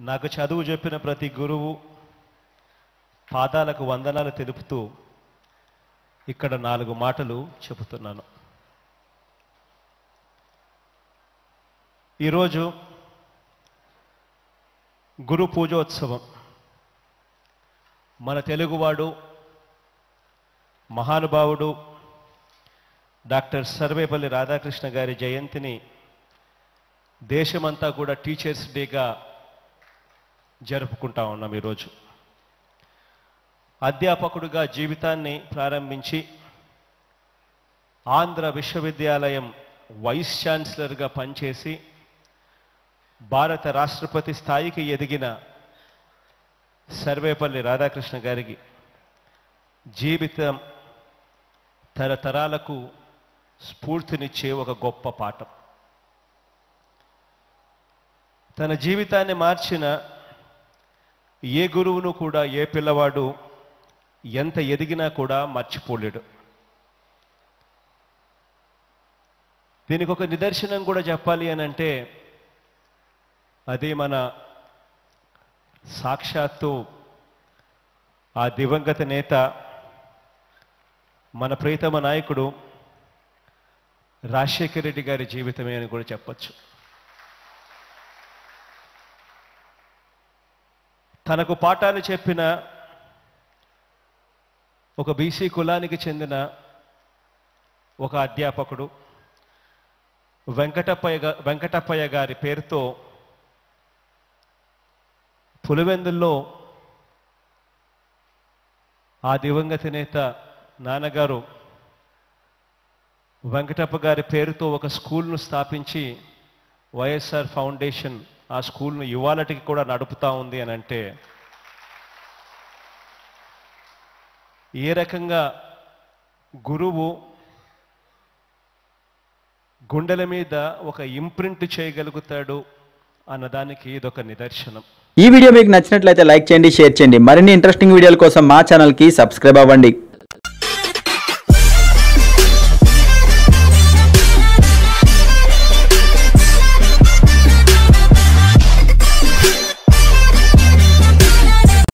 నాకు చదువు చెప్పిన ప్రతి గురువు పాదాలకు వందనాలు తెలుపుతూ ఇక్కడ నాలుగు మాటలు చెబుతున్నాను. ఈరోజు గురు పూజోత్సవం. మన తెలుగువాడు మహానుభావుడు డాక్టర్ సర్వేపల్లి రాధాకృష్ణ గారి జయంతిని దేశమంతా కూడా టీచర్స్ డేగా జరుపుకుంటా ఉన్నాం ఈరోజు. అధ్యాపకుడిగా జీవితాన్ని ప్రారంభించి ఆంధ్ర విశ్వవిద్యాలయం వైస్ ఛాన్సలర్గా పనిచేసి భారత రాష్ట్రపతి స్థాయికి ఎదిగిన సర్వేపల్లి రాధాకృష్ణ గారికి జీవితం తరతరాలకు స్ఫూర్తినిచ్చే ఒక గొప్ప పాఠం. తన జీవితాన్ని మార్చిన ఏ గురువును కూడా ఏ పిల్లవాడు ఎంత ఎదిగినా కూడా మర్చిపోలేడు. దీనికి ఒక నిదర్శనం కూడా చెప్పాలి అని అంటే అది మన సాక్షాత్తు ఆ దివంగత నేత మన ప్రీతమ నాయకుడు రాజశేఖర రెడ్డి గారి జీవితమే అని కూడా చెప్పచ్చు. తనకు పాఠాలు చెప్పిన ఒక బీసీ కులానికి చెందిన ఒక అధ్యాపకుడు వెంకటప్పయ్య వెంకటప్పయ్య గారి పేరుతో పులివెందుల్లో ఆ దివంగత నేత నాన్నగారు వెంకటప్ప గారి పేరుతో ఒక స్కూల్ను స్థాపించి వైఎస్ఆర్ ఫౌండేషన్ ఆ స్కూల్ను ఇవాళటికి కూడా నడుపుతా ఉంది అని అంటే ఏ రకంగా గురువు గుండెల మీద ఒక ఇంప్రింట్ చేయగలుగుతాడు అన్నదానికి ఇదొక నిదర్శనం. ఈ వీడియో మీకు నచ్చినట్లయితే లైక్ చేయండి షేర్ చేయండి. మరిన్ని ఇంట్రెస్టింగ్ వీడియోల కోసం మా ఛానల్కి సబ్స్క్రైబ్ అవ్వండి.